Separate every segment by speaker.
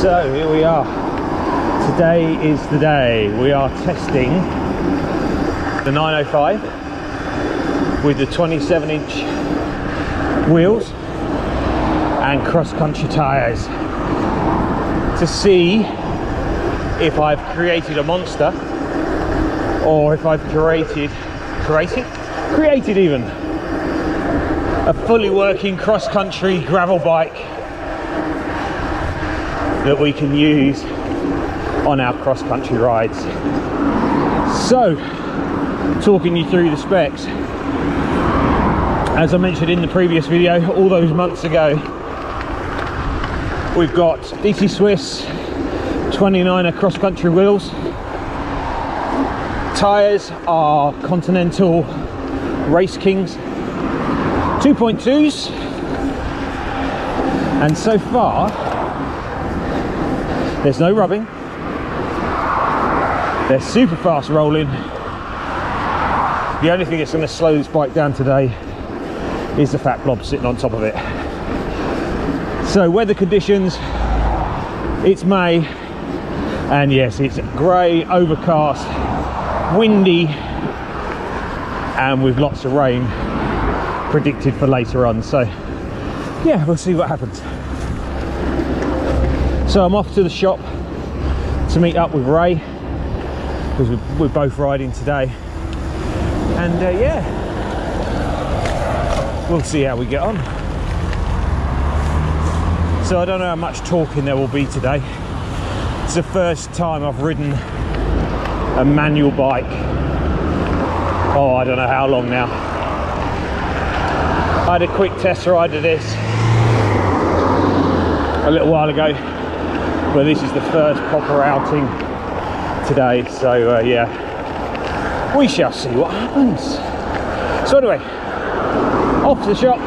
Speaker 1: So here we are. Today is the day. We are testing the 905 with the 27 inch wheels and cross country tyres to see if I've created a monster or if I've created, created? Created even a fully working cross country gravel bike that we can use on our cross country rides. So, talking you through the specs. As I mentioned in the previous video, all those months ago, we've got DT Swiss 29er cross country wheels. Tyres are Continental Race Kings 2.2s. And so far, there's no rubbing. They're super fast rolling. The only thing that's going to slow this bike down today is the fat blob sitting on top of it. So weather conditions, it's May, and yes, it's grey, overcast, windy, and with lots of rain predicted for later on. So yeah, we'll see what happens. So I'm off to the shop to meet up with Ray because we're, we're both riding today. And uh, yeah, we'll see how we get on. So I don't know how much talking there will be today. It's the first time I've ridden a manual bike. Oh, I don't know how long now. I had a quick test ride of this a little while ago but this is the first proper outing today so uh, yeah. We shall see what happens. So anyway off to the shop.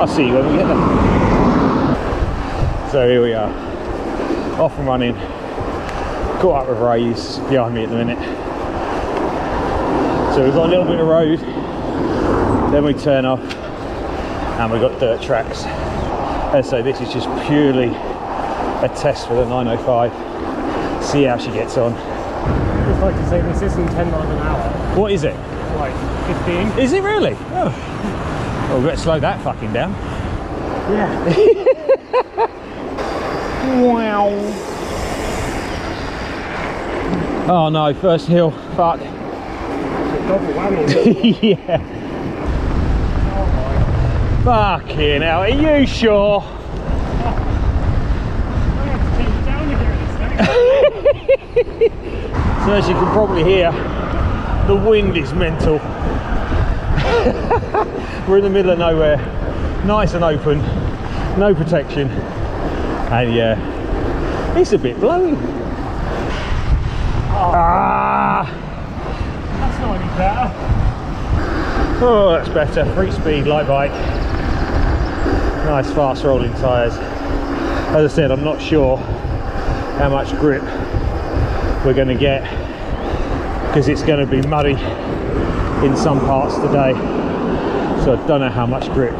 Speaker 1: I'll see you when we get there. So here we are. Off and running. Caught up with Ray he's behind me at the minute. So we've got a little bit of road. Then we turn off and we've got dirt tracks. And so this is just purely a test for the 905 see how she gets on.
Speaker 2: Just like to say this isn't 10 miles an hour,
Speaker 1: what is it?
Speaker 2: Like 15.
Speaker 1: is it really? Oh. Well we better slow that fucking down.
Speaker 2: Yeah.
Speaker 1: wow oh no first hill fuck. Yeah.
Speaker 2: Oh
Speaker 1: fucking hell are you sure
Speaker 2: my. I have to take it down again this
Speaker 1: so as you can probably hear the wind is mental. We're in the middle of nowhere. Nice and open. No protection. And yeah it's a bit blowy. Ah!
Speaker 2: That's not any better.
Speaker 1: oh that's better. Free speed light bike. Nice fast rolling tires as i said i'm not sure how much grip we're going to get because it's going to be muddy in some parts today. So i don't know how much grip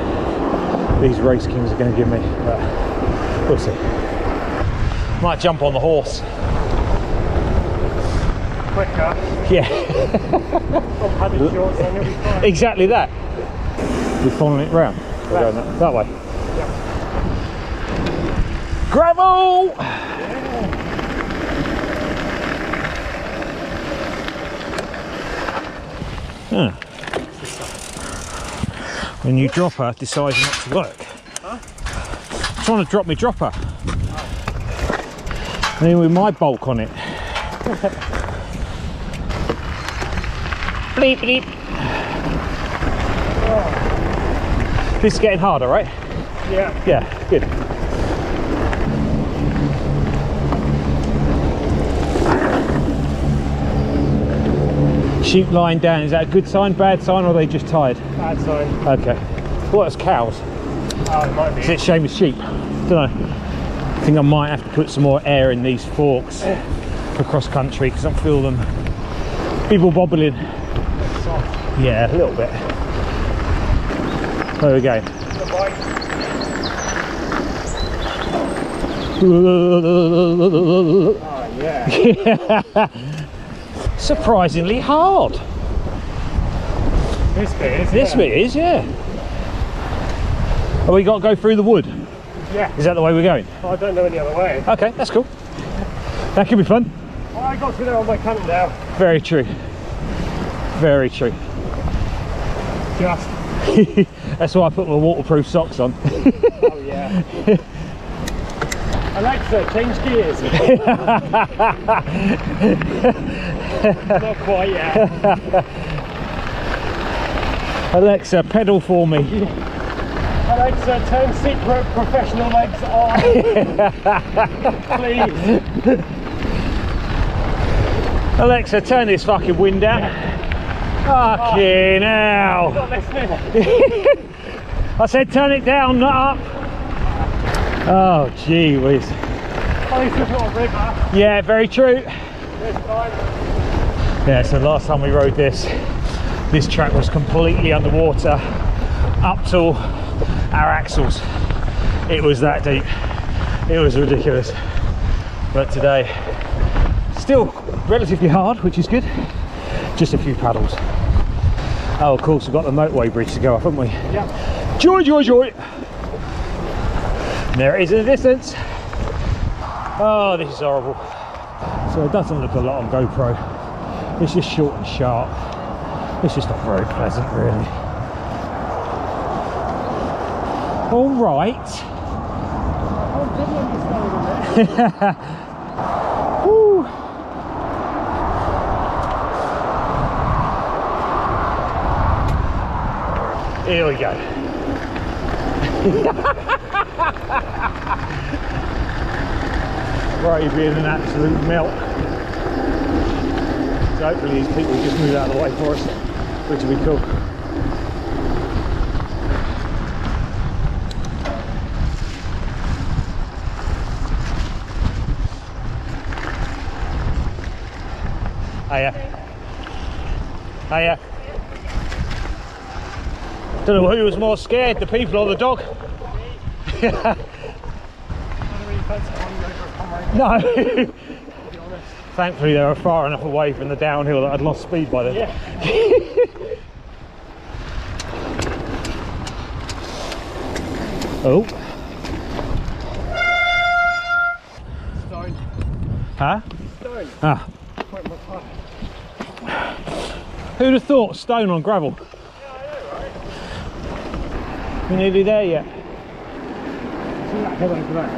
Speaker 1: these race kings are going to give me but we'll see. Might jump on the horse.
Speaker 2: Quicker.
Speaker 1: yeah.
Speaker 2: Shorts
Speaker 1: exactly that. We're following it round? We're going that, that way. Gravel When you drop her, decides not to work. Trying to drop me dropper. And then with my bulk on it. bleep bleep. This is getting harder, right?
Speaker 2: Yeah.
Speaker 1: Yeah, good. Sheep lying down, is that a good sign, bad sign, or are they just tired?
Speaker 2: Bad sign.
Speaker 1: Okay. Well, that's cows.
Speaker 2: Oh, it might be.
Speaker 1: Is it shame with sheep? Don't know. I think I might have to put some more air in these forks for cross country because I feel them people bobbling. Yeah, a little bit. There we go.
Speaker 2: The bike. Oh, yeah.
Speaker 1: Surprisingly hard.
Speaker 2: This bit is
Speaker 1: This bit is, yeah. Oh, we got to go through the wood.
Speaker 2: Yeah.
Speaker 1: Is that the way we're going?
Speaker 2: I don't know any other way.
Speaker 1: Okay, that's cool. That could be fun.
Speaker 2: I got through there on my Cannondale.
Speaker 1: Very true. Very true.
Speaker 2: Just.
Speaker 1: That's why I put my waterproof socks on.
Speaker 2: Oh, yeah. Alexa, change gears. Not quite yet.
Speaker 1: Alexa, pedal for me.
Speaker 2: Alexa, turn secret professional legs on. Please.
Speaker 1: Alexa, turn this fucking wind down. Fucking
Speaker 2: ah. hell.
Speaker 1: I said turn it down, not up. Oh, gee whiz.
Speaker 2: At least it's not a river
Speaker 1: Yeah, very true. Yeah, so last time we rode this, this track was completely underwater up to our axles. It was that deep. It was ridiculous. But today, still relatively hard, which is good. Just a few paddles. Oh, of course, we've got the motorway bridge to go up, haven't we?
Speaker 2: Yeah.
Speaker 1: Joy, joy, joy! There it is in the distance. Oh, this is horrible. So it doesn't look a lot on GoPro. It's just short and sharp. It's just not very pleasant, really. All right. Here we go. right, being an absolute melt. So hopefully these people just move out of the way for us, which will be cool. Hiya. Hiya. Don't know who was more scared, the people or the dog. No.
Speaker 2: to be honest.
Speaker 1: Thankfully they were far enough away from the downhill that I'd lost speed by then.
Speaker 2: Yeah.
Speaker 1: Oh.
Speaker 2: Stone.
Speaker 1: Huh?
Speaker 2: Stone.
Speaker 1: Ah.
Speaker 2: Quite my part.
Speaker 1: Who'd have thought stone on gravel?
Speaker 2: Yeah, I know, right?
Speaker 1: We're nearly there yet.
Speaker 2: See that hill over there?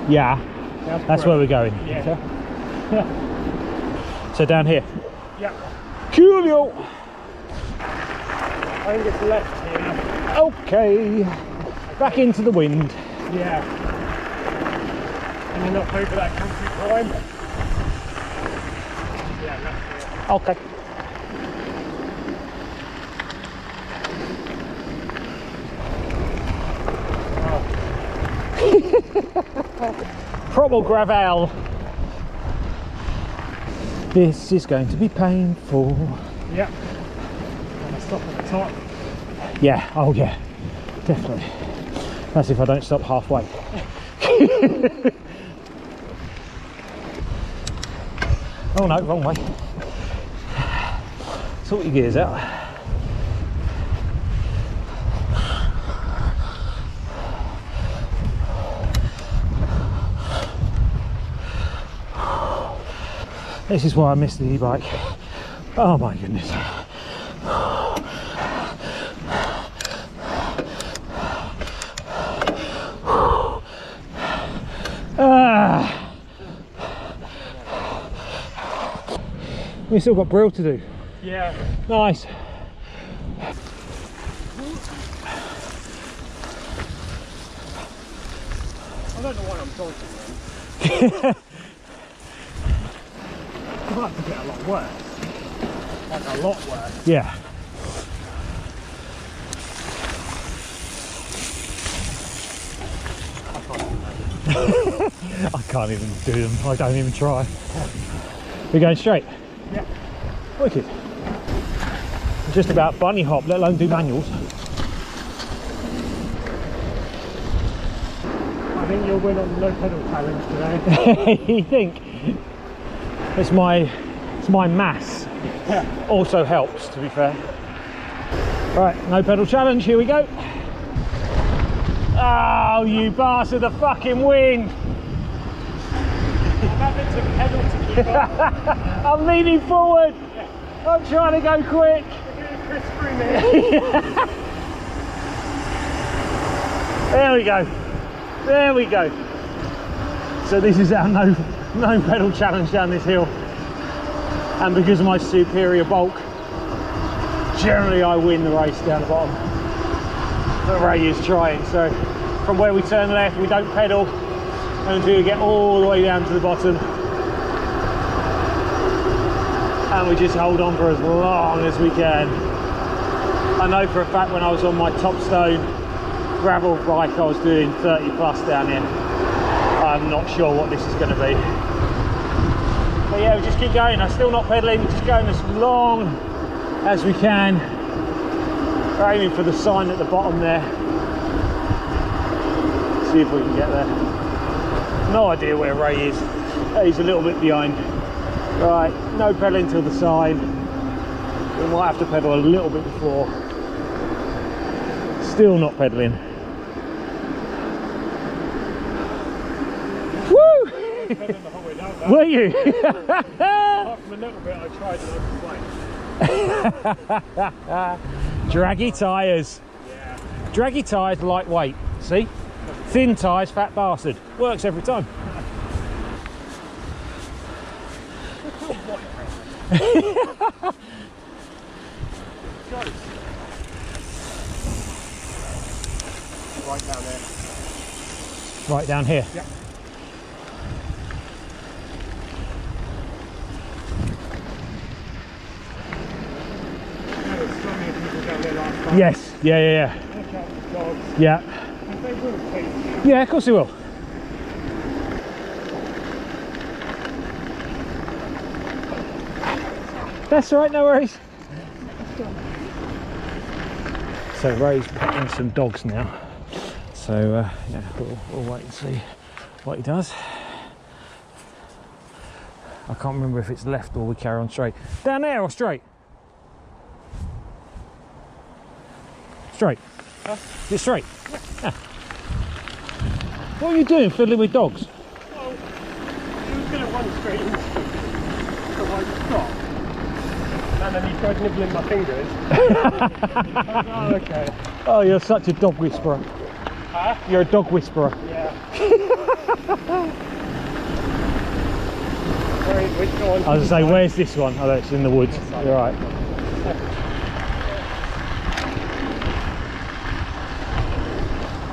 Speaker 1: Yeah. That's where we're going.
Speaker 2: Yeah.
Speaker 1: So down here.
Speaker 2: Yeah.
Speaker 1: Coolio.
Speaker 2: I think it's left here.
Speaker 1: Okay. Back into the wind.
Speaker 2: Yeah. And then up over that country climb. Yeah, left here.
Speaker 1: Okay. Proper gravel. This is going to be painful.
Speaker 2: And I stop at the top.
Speaker 1: Yeah, oh yeah, definitely. That's if I don't stop halfway. oh no, wrong way. Sort your gears out. This is why I missed the e-bike. Oh my goodness. Ah. We still got Brill to do.
Speaker 2: Yeah.
Speaker 1: Nice.
Speaker 2: I don't know why I'm dodging them. It's about to get a lot worse. Like a lot worse.
Speaker 1: Yeah. I can't even do them. I don't even try. We're going straight.
Speaker 2: Yeah.
Speaker 1: Wicked. Just about bunny hop, let alone do manuals.
Speaker 2: I I think you'll win on the no pedal challenge today.
Speaker 1: you think? It's my it's my mass. Also helps to be fair. Right, no pedal challenge, here we go. Oh you bastard, the fucking wind!
Speaker 2: I'm having to pedal to keep up.
Speaker 1: I'm leaning forward. I'm trying to go quick. There we go. There we go. So this is our no no pedal challenge down this hill. And because of my superior bulk, generally I win the race down the bottom. But Ray is trying. So from where we turn left, we don't pedal until we get all the way down to the bottom. And we just hold on for as long as we can. I know for a fact when I was on my Topstone gravel bike I was doing 30 plus down here. I'm not sure what this is going to be. But yeah, we just keep going. I'm still not pedaling, just going as long as we can. We're aiming for the sign at the bottom there. See if we can get there. No idea where Ray is. He's a little bit behind. Right, no pedaling till the sign. We might have to pedal a little bit before. Still not pedaling. Woo! Were you?
Speaker 2: Apart from a little bit, I tried and I complained.
Speaker 1: Draggy tyres.
Speaker 2: Yeah.
Speaker 1: Draggy tyres, lightweight. See? Thin tyres, fat bastard. Works every time.
Speaker 2: Right down there.
Speaker 1: Right down here.
Speaker 2: Yeah. There was so many people down there last time.
Speaker 1: Yes. Yeah, yeah, yeah. Yeah.
Speaker 2: They.
Speaker 1: Yeah, of course he will. That's all right, no worries. So Ray's petting some dogs now. So uh, yeah, we'll, we'll wait and see what he does. I can't remember if it's left or we carry on straight. Down there or straight? Straight. Is it straight? Yeah. What are you doing fiddling with dogs?
Speaker 2: Well, he was going to run straight into. So I stopped. And then he tried nibbling my fingers. oh, okay.
Speaker 1: Oh, you're such a dog whisperer.
Speaker 2: Huh?
Speaker 1: You're a dog whisperer.
Speaker 2: Yeah. Right, which one?
Speaker 1: I was going to say, where's this one? Oh, it's in the woods. You're right.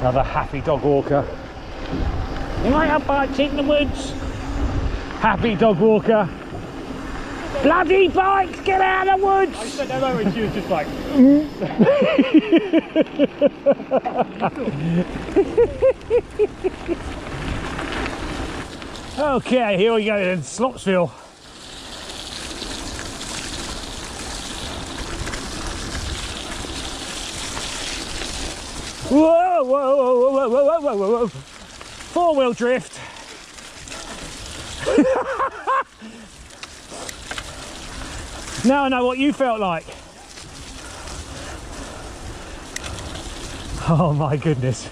Speaker 1: Another happy dog walker. You might have bikes in the woods. Happy dog walker. Bloody bikes, get out of the
Speaker 2: I
Speaker 1: woods!
Speaker 2: said hello and she was just like,
Speaker 1: Okay, here we go then, Slopsville. Whoa, whoa, whoa, whoa, whoa, whoa, whoa, whoa. Four wheel drift. now I know what you felt like. Oh my goodness.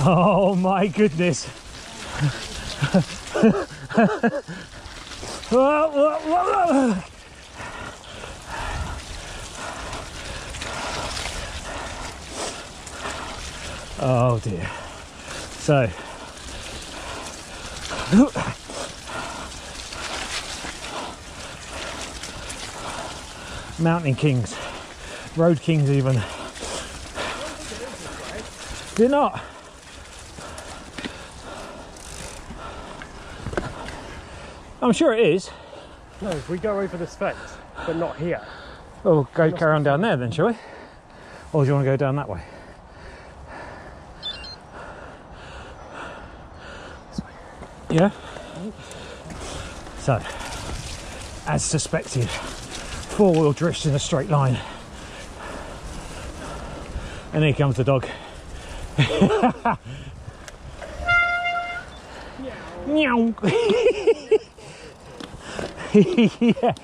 Speaker 1: Oh my goodness. Whoa, whoa, whoa, whoa. Oh dear. So, Mountain Kings, Road Kings, even. Did not. I'm sure it is.
Speaker 2: no, if we go over this fence, but not here.
Speaker 1: We'll go carry on down there then, shall we? Or do you want to go down that way? Yeah? So, as suspected, four wheel drifts in a straight line. And here comes the dog. Meow. yeah.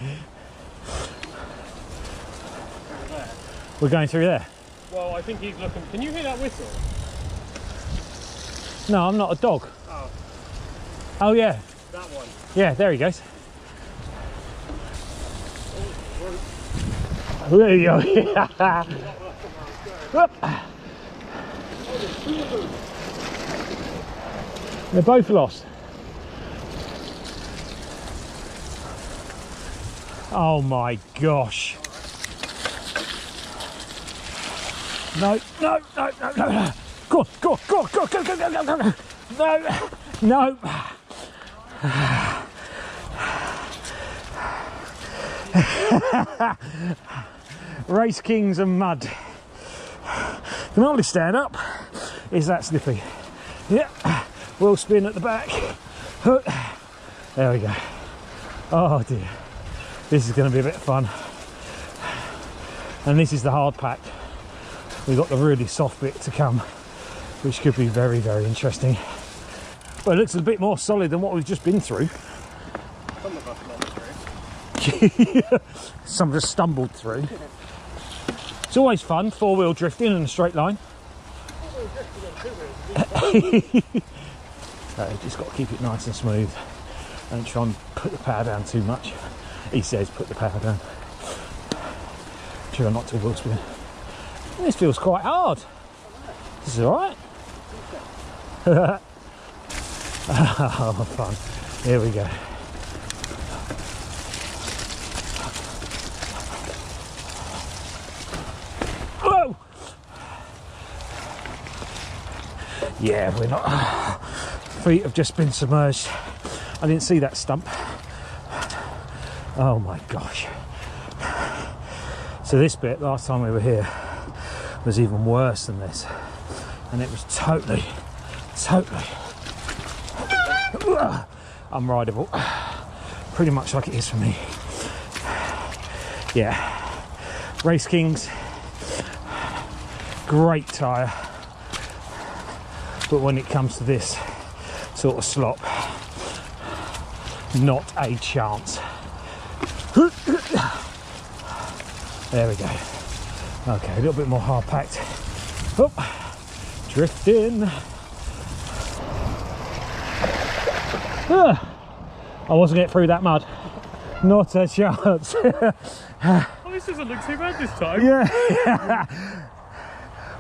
Speaker 1: We're going through there.
Speaker 2: Well, I think he's looking. Can you hear that whistle?
Speaker 1: No, I'm not a dog.
Speaker 2: Oh,
Speaker 1: Oh yeah,
Speaker 2: that one.
Speaker 1: yeah. There he goes. There you go. They're both lost. Oh my gosh. No, no, no, no, no. Go on, go on, go on, go go go go. No, no. Race Kings and mud. Can hardly stand up. Is that slippy? Yeah. Wheel spin at the back. There we go. Oh dear. This is going to be a bit of fun. And this is the hard pack. We've got the really soft bit to come, which could be very, very interesting. Well, it looks a bit more solid than what we've just been through.
Speaker 2: Some of us
Speaker 1: stumbled through. It's always fun, four wheel drifting in a straight line. So just got to keep it nice and smooth. Don't try and put the power down too much. He says put the power down. Try not to wheel spin. This feels quite hard. This is alright. oh, fun. Here we go. Whoa! Yeah, we're not. Feet have just been submerged. I didn't see that stump. Oh my gosh. So this bit last time we were here was even worse than this. And it was totally, totally unrideable. Pretty much like it is for me. Yeah. Race Kings, great tyre. But when it comes to this sort of slop, not a chance. There we go. Okay, a little bit more hard packed. Oh, drifting. Ah, I wasn't getting through that mud. Not a chance.
Speaker 2: Oh, this doesn't look too bad this time.
Speaker 1: yeah.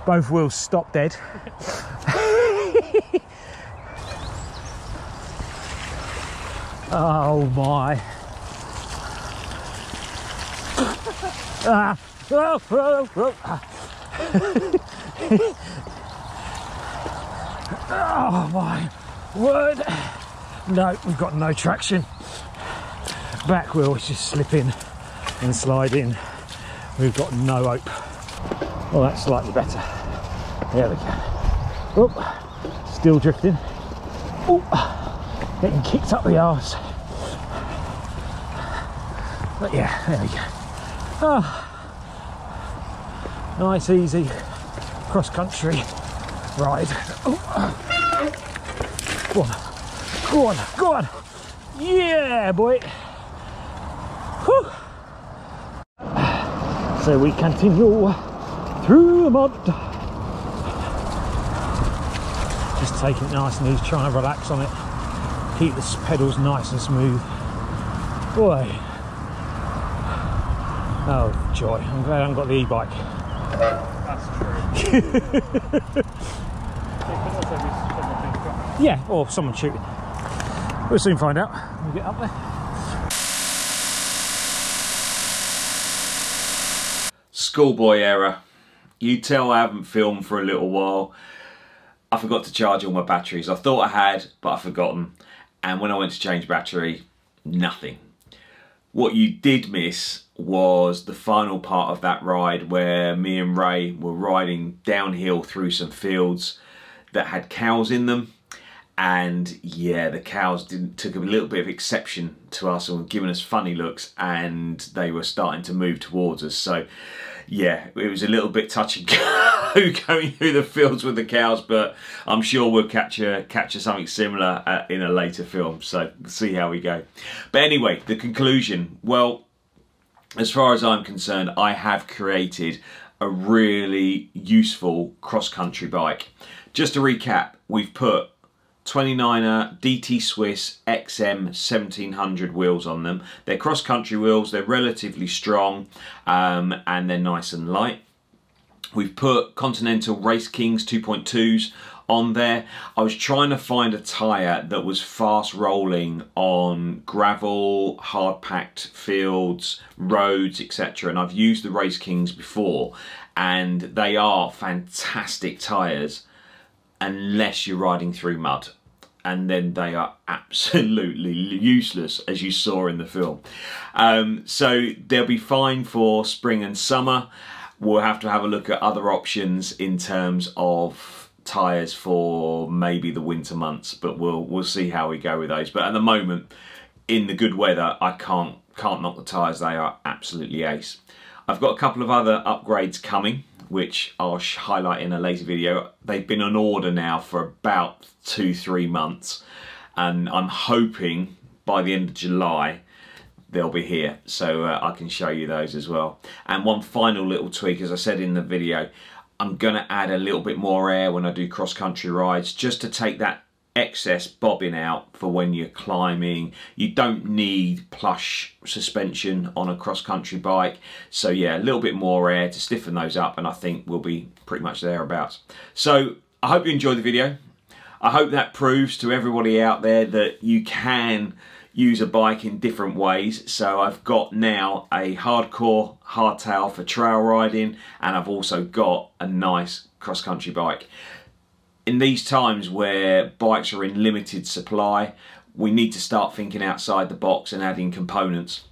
Speaker 1: Both wheels stop dead. oh my. Ah. Oh, oh, oh. oh my word. No, we've got no traction. Back wheel is just slipping and sliding. We've got no hope. Well, that's slightly better. There we go. Oh, still drifting. Oh, getting kicked up the arse. But yeah, there we go. Ah, nice, easy cross country ride. Oh. Go on, go on, go on. Yeah, boy. Whew. So we continue through the mud. Just taking it nice and easy, trying to relax on it. Keep the pedals nice and smooth. Boy. Oh, joy. I'm glad I haven't got the e-bike.
Speaker 2: That's true. it could also be something crap.
Speaker 1: Yeah, or someone shooting. We'll soon find out when we get up there.
Speaker 3: Schoolboy error. You tell I haven't filmed for a little while. I forgot to charge all my batteries. I thought I had, but I've forgotten. And when I went to change battery, nothing. What you did miss was the final part of that ride where me and Ray were riding downhill through some fields that had cows in them. And yeah, the cows didn't, took a little bit of exception to us and were giving us funny looks and they were starting to move towards us. So yeah, it was a little bit touch and go.
Speaker 1: going through the fields with the cows, but I'm sure we'll capture capture something similar uh, in a later film. So see how we go. But anyway, the conclusion. Well, as far as I'm concerned, I have created a really useful cross-country bike. Just to recap, we've put 29er DT Swiss XM 1700 wheels on them. They're cross-country wheels, they're relatively strong um, and they're nice and light. We've put Continental Race Kings 2.2s on there. I was trying to find a tyre that was fast rolling on gravel, hard packed fields, roads, etc. And I've used the Race Kings before and they are fantastic tyres unless you're riding through mud and then they are absolutely useless as you saw in the film. Um, so they'll be fine for spring and summer. We'll have to have a look at other options in terms of tyres for maybe the winter months, but we'll we'll see how we go with those. But at the moment, in the good weather, I can't can't knock the tyres. They are absolutely ace. I've got a couple of other upgrades coming which I'll highlight in a later video. They've been on order now for about two, three months, and I'm hoping by the end of July they'll be here so uh, I can show you those as well. And one final little tweak, as I said in the video, I'm to add a little bit more air when I do cross-country rides just to take that excess bobbing out for when you're climbing. You don't need plush suspension on a cross-country bike. So yeah, a little bit more air to stiffen those up and I think we'll be pretty much thereabouts. So I hope you enjoyed the video. I hope that proves to everybody out there that you can use a bike in different ways. So I've got now a hardcore hardtail for trail riding and I've also got a nice cross-country bike in these times where bikes are in limited supply, we need to start thinking outside the box and adding components.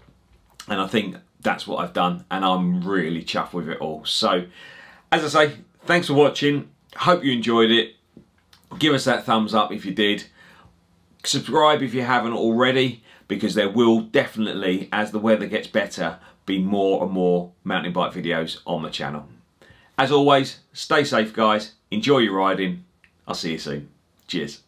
Speaker 1: And I think that's what I've done and I'm really chuffed with it all. So, as I say, thanks for watching. Hope you enjoyed it. Give us that thumbs up if you did. Subscribe if you haven't already because there will definitely, as the weather gets better, be more and more mountain bike videos on the channel. As always, stay safe guys, enjoy your riding, I'll see you soon. Cheers.